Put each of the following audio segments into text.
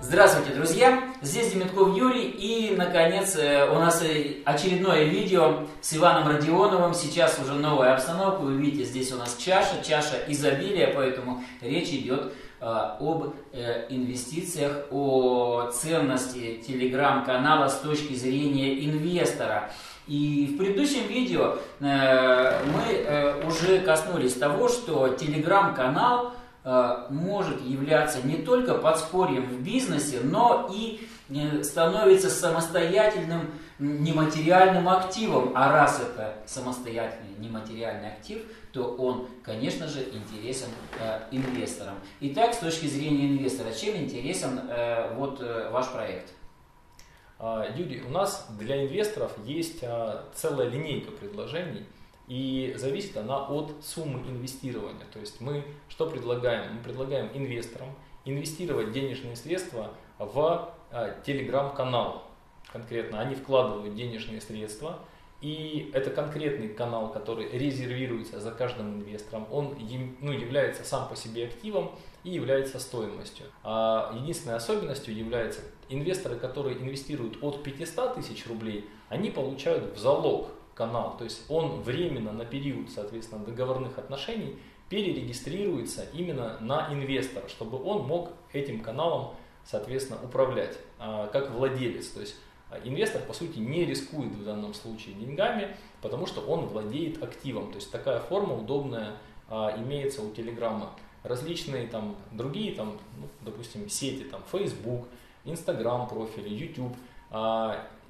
Здравствуйте, друзья! Здесь Демитков Юрий и, наконец, э, у нас э, очередное видео с Иваном Родионовым. Сейчас уже новая обстановка. Вы видите, здесь у нас чаша, чаша изобилия, поэтому речь идет э, об инвестициях, о ценности телеграм-канала с точки зрения инвестора. И в предыдущем видео мы уже коснулись того, что телеграм-канал – Э, может являться не только подспорьем в бизнесе, но и э, становится самостоятельным нематериальным активом. А раз это самостоятельный нематериальный актив, то он, конечно же, интересен э, инвесторам. Итак, с точки зрения инвестора, чем интересен э, вот э, ваш проект? А, Юрий, у нас для инвесторов есть а, целая линейка предложений – и зависит она от суммы инвестирования. То есть мы что предлагаем? Мы предлагаем инвесторам инвестировать денежные средства в телеграм-канал. Конкретно они вкладывают денежные средства, и это конкретный канал, который резервируется за каждым инвестором. Он ну, является сам по себе активом и является стоимостью. А единственной особенностью является инвесторы, которые инвестируют от 500 тысяч рублей, они получают в залог канал, то есть он временно на период, соответственно, договорных отношений перерегистрируется именно на инвестора, чтобы он мог этим каналом, соответственно, управлять а, как владелец. То есть инвестор, по сути, не рискует в данном случае деньгами, потому что он владеет активом. То есть такая форма удобная а, имеется у Телеграма. Различные там другие, там, ну, допустим, сети, там Facebook, Instagram профили, YouTube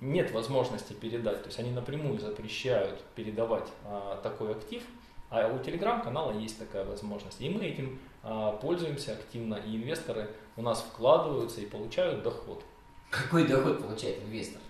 нет возможности передать, то есть они напрямую запрещают передавать а, такой актив, а у телеграм-канала есть такая возможность. И мы этим а, пользуемся активно, и инвесторы у нас вкладываются и получают доход. Какой доход получает инвестор?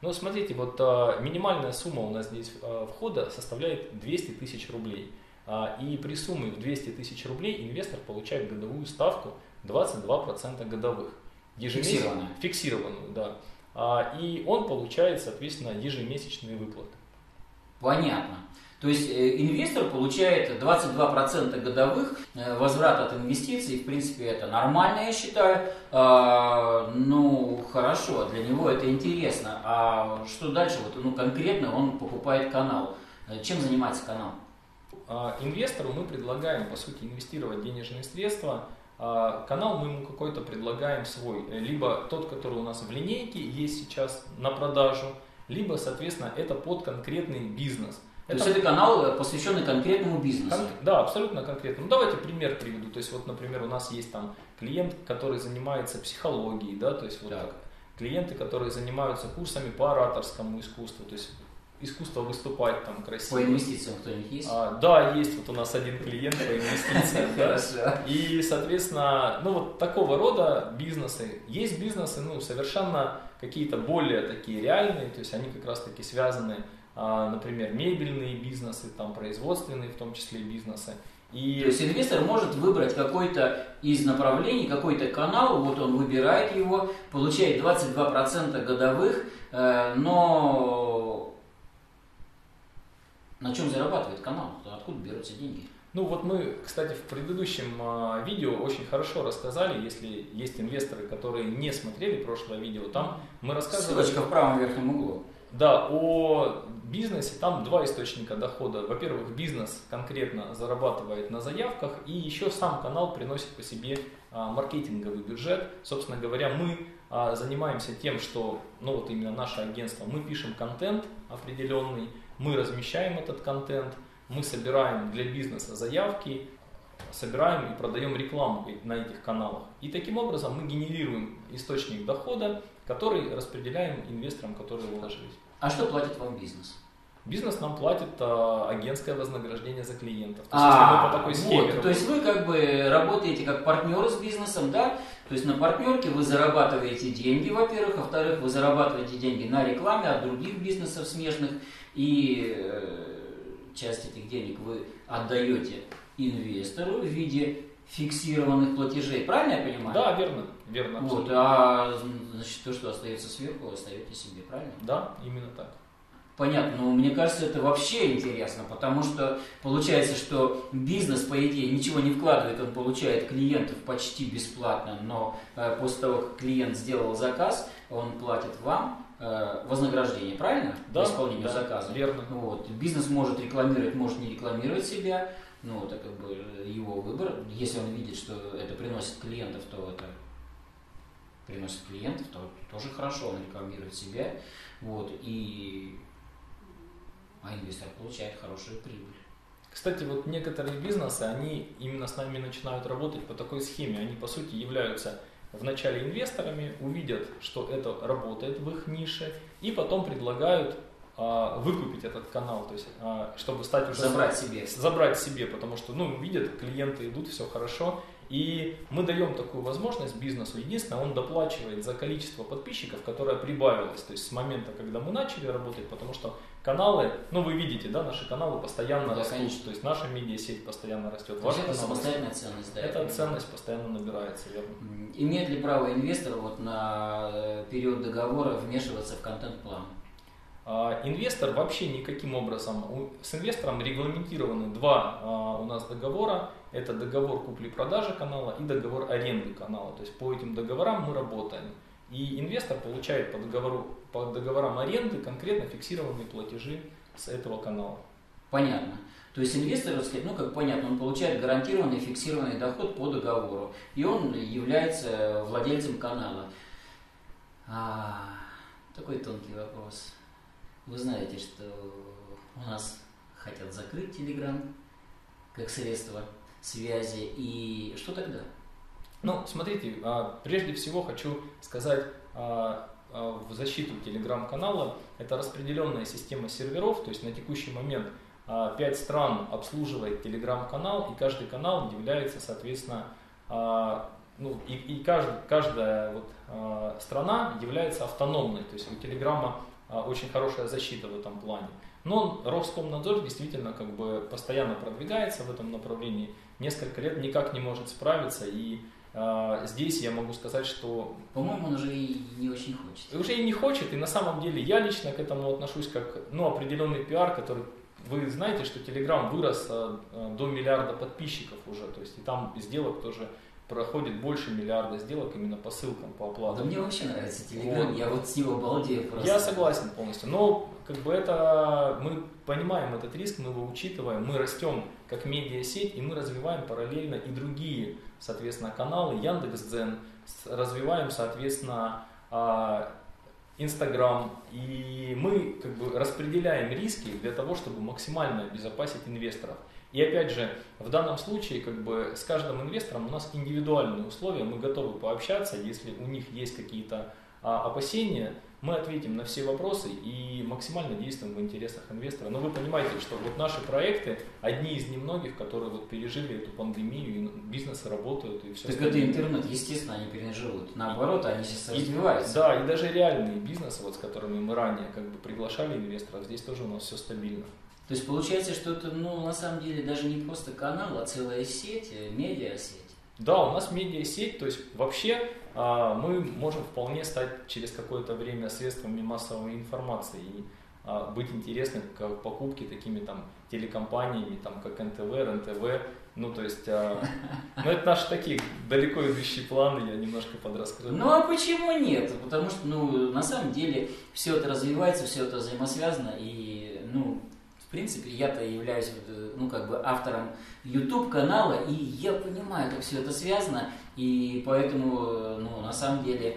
Ну, смотрите, вот а, минимальная сумма у нас здесь а, входа составляет 200 тысяч рублей. А, и при сумме в 200 тысяч рублей инвестор получает годовую ставку 22% годовых. Ежемесячно? Фиксированную. Фиксированную, да. А, и он получает, соответственно, ежемесячные выплаты. Понятно. То есть э, инвестор получает 22% годовых э, возврат от инвестиций. В принципе, это нормально, я считаю. А, ну, хорошо, для него это интересно. А что дальше? Вот, ну, конкретно он покупает канал. Э, чем занимается канал? А, инвестору мы предлагаем, по сути, инвестировать денежные средства – а, канал мы ему какой-то предлагаем свой, либо тот, который у нас в линейке есть сейчас на продажу, либо, соответственно, это под конкретный бизнес. То это, есть это канал, э, посвященный конкретному бизнесу? Кон, да, абсолютно конкретному. Ну, давайте пример приведу. То есть, вот, например, у нас есть там клиент, который занимается психологией, да, то есть вот так. клиенты, которые занимаются курсами по ораторскому искусству, то есть искусство выступать там красиво. По инвестициям кто-нибудь есть? А, да, есть. Вот у нас один клиент по инвестициям. Хорошо. И, соответственно, ну вот такого рода бизнесы. Есть бизнесы, ну, совершенно какие-то более такие реальные, то есть они как раз таки связаны, а, например, мебельные бизнесы, там производственные в том числе бизнесы. И... То есть инвестор может выбрать какой-то из направлений, какой-то канал, вот он выбирает его, получает 22% годовых, э, но на чем зарабатывает канал? Откуда берутся деньги? Ну вот мы, кстати, в предыдущем э, видео очень хорошо рассказали, если есть инвесторы, которые не смотрели прошлое видео, там мы рассказывали... Ссылочка в правом верхнем углу. Да, о бизнесе там два источника дохода. Во-первых, бизнес конкретно зарабатывает на заявках, и еще сам канал приносит по себе а, маркетинговый бюджет. Собственно говоря, мы а, занимаемся тем, что, ну вот именно наше агентство, мы пишем контент определенный, мы размещаем этот контент, мы собираем для бизнеса заявки, собираем и продаем рекламу на этих каналах. И таким образом мы генерируем источник дохода, который распределяем инвесторам, которые вложились. А что платит вам бизнес? Бизнес нам платит а, агентское вознаграждение за клиентов. То есть, а, по такой схеме вот, то есть вы как бы работаете как партнеры с бизнесом, да? То есть на партнерке вы зарабатываете деньги, во-первых, во-вторых, вы зарабатываете деньги на рекламе от других бизнесов смежных, и э, часть этих денег вы отдаете инвестору в виде фиксированных платежей. Правильно я понимаю? Да, верно, верно. Вот, а значит, то, что остается сверху, вы остаете себе, правильно? Да, именно так. понятно, но мне кажется, это вообще интересно, потому что получается, что бизнес, по идее, ничего не вкладывает, он получает клиентов почти бесплатно, но э, после того, как клиент сделал заказ, он платит вам э, вознаграждение, правильно? Да, По исполнению да, заказа. верно. Вот. Бизнес может рекламировать, может не рекламировать себя, ну, это как бы его выбор. Если он видит, что это приносит клиентов, то это приносит клиентов, то тоже хорошо, он рекламирует себя. Вот, и а инвестор получает хорошую прибыль. Кстати, вот некоторые бизнесы, они именно с нами начинают работать по такой схеме. Они, по сути, являются вначале инвесторами, увидят, что это работает в их нише, и потом предлагают выкупить этот канал, то есть, а, чтобы стать уже... Забрать себе. Забрать себе, потому что, ну, видят, клиенты идут, все хорошо, и мы даем такую возможность бизнесу. Единственное, он доплачивает за количество подписчиков, которое прибавилось, то есть с момента, когда мы начали работать, потому что каналы, ну вы видите, да, наши каналы постоянно Да, растут, конечно. то есть наша медиасеть постоянно растет, То есть ваш это самостоятельная ценность, да? эта ценность постоянно набирается, верно? Имеет ли право инвестор вот на э, период договора вмешиваться в контент-план? А, Инвестор вообще никаким образом, с инвестором регламентированы два а, у нас договора. Это договор купли-продажи канала и договор аренды канала. То есть по этим договорам мы работаем. И инвестор получает по, договору, по договорам аренды конкретно фиксированные платежи с этого канала. Понятно. То есть инвестор, ну как понятно, он получает гарантированный фиксированный доход по договору, и он является владельцем канала. А, такой тонкий вопрос. Вы знаете, что у нас хотят закрыть Телеграм как средство связи, и что тогда? Ну, смотрите, а, прежде всего хочу сказать а, а, в защиту телеграм-канала. Это распределенная система серверов, то есть на текущий момент а, пять стран обслуживает телеграм-канал, и каждый канал является, соответственно, ну, и, и кажд- каждая вот, страна является автономной, то есть у телеграма а, очень хорошая защита в этом плане. Но Роскомнадзор действительно как бы постоянно продвигается в этом направлении, несколько лет никак не может справиться, и а, здесь я могу сказать, что По-моему, он уже и не очень хочет. уже и не хочет, и на самом деле я лично к этому отношусь как ну, определенный пиар, который вы знаете, что Telegram вырос а, а, до миллиарда подписчиков уже, то есть и там сделок тоже проходит больше миллиарда сделок именно по ссылкам, по Да оплатам. мне вообще нравится Телеграм, Вот. я вот с него балдею просто. Я согласен полностью, но как бы это мы понимаем этот риск, мы его учитываем, мы растем как медиасеть и мы развиваем параллельно и другие, соответственно, каналы Яндекс.Дзен, развиваем, соответственно, а, Инстаграм, и мы как бы распределяем риски для того, чтобы максимально обезопасить инвесторов. И опять же, в данном случае как бы с каждым инвестором у нас индивидуальные условия, мы готовы пообщаться, если у них есть какие-то а, опасения, мы ответим на все вопросы и максимально действуем в интересах инвестора. Но вы понимаете, что вот наши проекты одни из немногих, которые вот пережили эту пандемию, и бизнесы работают и все Так это интернет, естественно, они переживут. Наоборот, они сейчас развиваются. Да, и даже реальные бизнесы, вот с которыми мы ранее как бы приглашали инвесторов, здесь тоже у нас все стабильно. То есть получается, что это, ну, на самом деле, даже не просто канал, а целая сеть, э, медиасеть. Да, у нас медиасеть, то есть вообще а, мы можем вполне стать через какое-то время средствами массовой информации и а, быть интересны к покупке такими там телекомпаниями, там как НТВ, РНТВ, ну то есть, а, ну это наши такие далеко идущие планы, я немножко подраскрыл. Ну а почему нет? Потому что, ну, на самом деле, все это развивается, все это взаимосвязано, и, ну, в принципе, я-то являюсь, э, ну, как бы автором YouTube канала, и я понимаю, как все это связано, и поэтому, э, ну, на самом деле,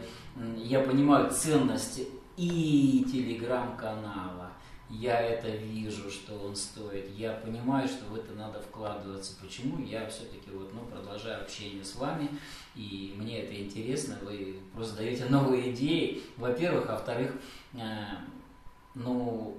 я понимаю ценность и телеграм-канала. Я это вижу, что он стоит. Я понимаю, что в это надо вкладываться. Почему? Я все-таки вот, ну, продолжаю общение с вами, и мне это интересно. Вы просто даете новые идеи, во-первых. А во-вторых, э, ну,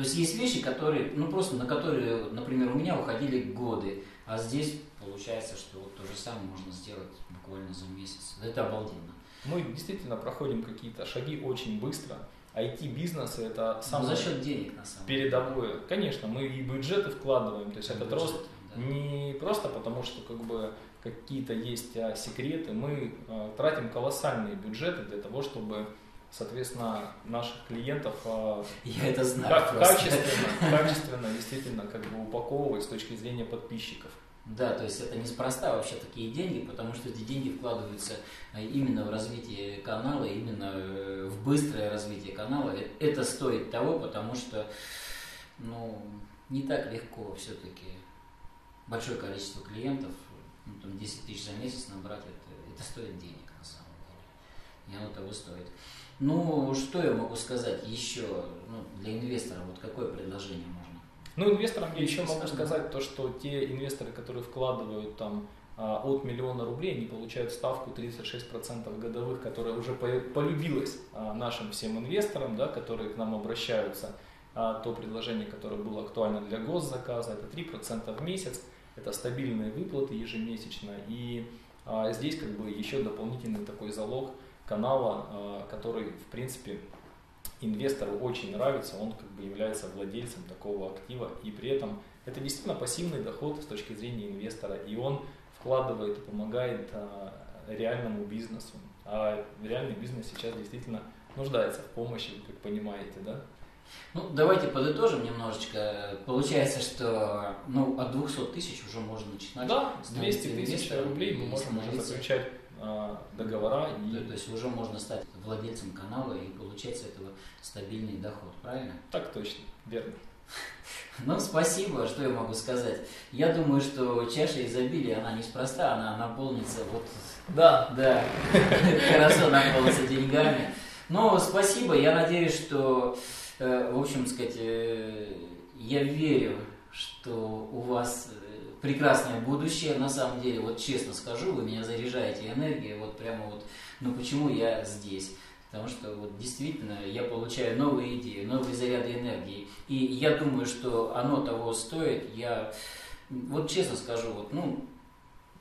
то есть есть вещи, которые, ну, просто на которые, например, у меня уходили годы, а здесь получается, что вот то же самое можно сделать буквально за месяц. Это обалденно. Мы действительно проходим какие-то шаги очень быстро. IT-бизнесы это Ну, самое за счет денег, на самом деле. передовое. Конечно, мы и бюджеты вкладываем, то есть этот рост Бюджет, да. Не просто потому, что как бы какие-то есть а, секреты, мы а, тратим колоссальные бюджеты для того, чтобы соответственно, наших клиентов а, Я это знаю качественно, качественно действительно как бы упаковывать с точки зрения подписчиков. Да, то есть это неспроста вообще такие деньги, потому что эти деньги вкладываются а, именно в развитие канала, именно э, в быстрое развитие канала. Э, это стоит того, потому что ну, не так легко все-таки большое количество клиентов, ну, там 10 тысяч за месяц набрать, это, это стоит денег на самом деле. И оно того стоит. Ну, что я могу сказать еще ну, для инвестора? Вот какое предложение можно? Ну, инвесторам я еще могу сказать то, что те инвесторы, которые вкладывают там а, от миллиона рублей, они получают ставку 36% годовых, которая уже полюбилась а, нашим всем инвесторам, да, которые к нам обращаются. А то предложение, которое было актуально для госзаказа, это 3% в месяц, это стабильные выплаты ежемесячно. И здесь как бы еще дополнительный такой залог – канала, а, который, в принципе, инвестору очень нравится, он как бы является владельцем такого актива, и при этом это действительно пассивный доход с точки зрения инвестора, и он вкладывает и помогает а, реальному бизнесу. А реальный бизнес сейчас действительно нуждается в помощи, как понимаете, да? Ну, давайте подытожим немножечко. Получается, что ну, от 200 тысяч уже можно начинать. Да, с 200 тысяч рублей мы можем уже заключать договора. И... Да, то есть уже можно стать владельцем канала и получать с этого стабильный доход, правильно? Так точно, верно. Ну, спасибо, что я могу сказать. Я думаю, что чаша изобилия, она неспроста, она наполнится вот... Да. Да, хорошо наполнится деньгами. Но спасибо, я надеюсь, что, э, в общем сказать, э, я верю, что у вас прекрасное будущее, на самом деле, вот честно скажу, вы меня заряжаете энергией, вот прямо вот, ну почему я здесь? Потому что вот действительно я получаю новые идеи, новые заряды энергии. И я думаю, что оно того стоит. Я вот честно скажу, вот, ну,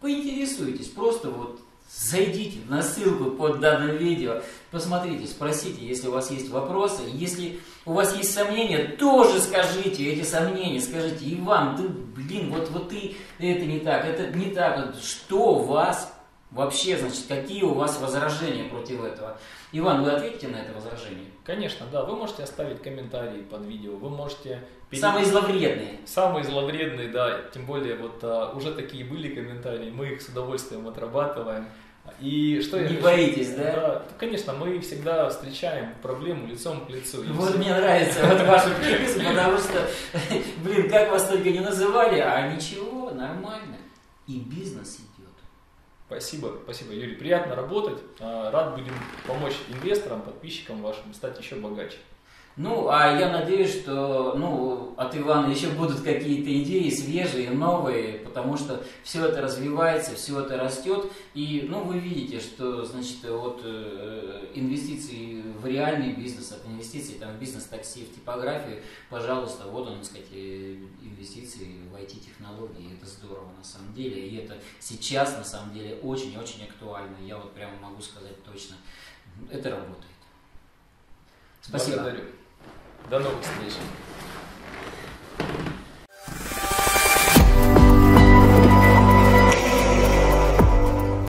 поинтересуйтесь, просто вот Зайдите на ссылку под данным видео, посмотрите, спросите, если у вас есть вопросы. Если у вас есть сомнения, тоже скажите эти сомнения. Скажите, Иван, ты, блин, вот, вот ты, это не так, это не так. Что вас вообще, значит, какие у вас возражения против этого? Иван, вы ответите на это возражение? Конечно, да. Вы можете оставить комментарии под видео, вы можете... Перейти... Самые зловредные. Самые зловредные, да. Тем более, вот а, уже такие были комментарии, мы их с удовольствием отрабатываем. И что Не я боитесь, да? да? Конечно, мы всегда встречаем проблему лицом к лицу. Вот мне нравится вот ваша приписка, потому что, блин, как вас только не называли, а ничего, нормально. И бизнес. Спасибо, спасибо, Юрий. Приятно работать. А, рад будем помочь инвесторам, подписчикам вашим стать еще богаче. Ну, а я надеюсь, что ну, от Ивана еще будут какие-то идеи свежие, новые, потому что все это развивается, все это растет. И ну, вы видите, что значит, от э, инвестиций в реальный бизнес, от инвестиций там, в бизнес-такси, в типографию, пожалуйста, вот он, так сказать, э, инвестиции в IT-технологии. Это здорово на самом деле. И это сейчас на самом деле очень-очень актуально. Я вот прямо могу сказать точно. Это работает. Спасибо. Благодарю. До новых встреч!